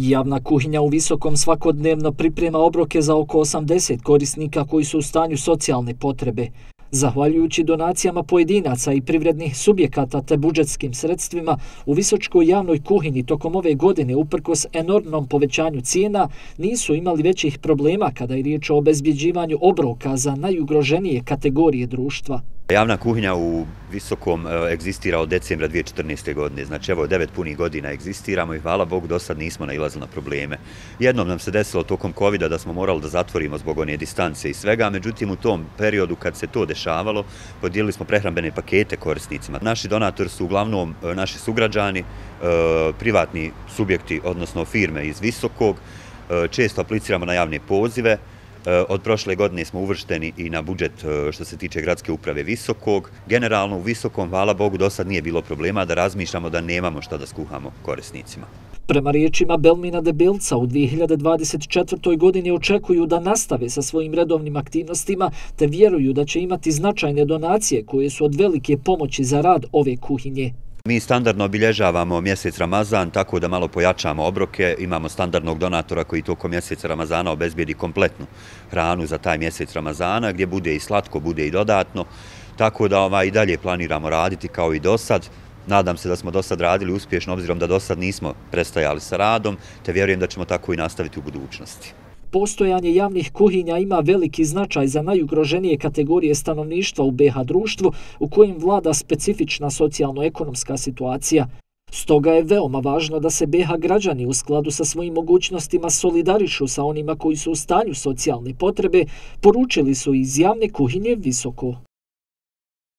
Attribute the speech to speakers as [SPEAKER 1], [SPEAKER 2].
[SPEAKER 1] Javna kuhinja u Visokom svakodnevno priprema obroke za oko 80 korisnika koji su u stanju socijalne potrebe. Zahvaljujući donacijama pojedinaca i privrednih subjekata te budžetskim sredstvima, u Visočkoj javnoj kuhinji tokom ove godine, uprkos enormnom povećanju cijena, nisu imali većih problema kada je riječ o obezbjeđivanju obroka za najugroženije kategorije društva.
[SPEAKER 2] Javna kuhinja u Visokom e, egzistira od decembra 2014. godine, znači evo devet punih godina egzistiramo i hvala Bogu do sad nismo nailazili na probleme. Jednom nam se desilo tokom covid da smo morali da zatvorimo zbog one distance i svega, međutim u tom periodu kad se to dešavalo, podijelili smo prehrambene pakete korisnicima. Naši donatori su uglavnom e, naši sugrađani, e, privatni subjekti, odnosno firme iz Visokog, često apliciramo na javne pozive, Eh, od prošle godine smo uvršteni i na budžet eh, što se tiče gradske uprave Visokog. Generalno u Visokom, hvala Bogu, do sad nije bilo problema da razmišljamo da nemamo šta da skuhamo korisnicima.
[SPEAKER 1] Prema riječima Belmina Debelca u 2024. godini očekuju da nastave sa svojim redovnim aktivnostima te vjeruju da će imati značajne donacije koje su od velike pomoći za rad ove kuhinje.
[SPEAKER 2] Mi standardno obilježavamo mjesec Ramazan tako da malo pojačamo obroke. Imamo standardnog donatora koji toko mjeseca Ramazana obezbijedi kompletnu hranu za taj mjesec Ramazana gdje bude i slatko, bude i dodatno. Tako da ovaj, i dalje planiramo raditi kao i do sad. Nadam se da smo do sad radili uspješno obzirom da do sad nismo prestajali sa radom te vjerujem da ćemo tako i nastaviti u budućnosti.
[SPEAKER 1] Postojanje javnih kuhinja ima veliki značaj za najugroženije kategorije stanovništva u BH društvu u kojim vlada specifična socijalno-ekonomska situacija. Stoga je veoma važno da se BH građani u skladu sa svojim mogućnostima solidarišu sa onima koji su u stanju socijalne potrebe, poručili su iz javne kuhinje Visoko.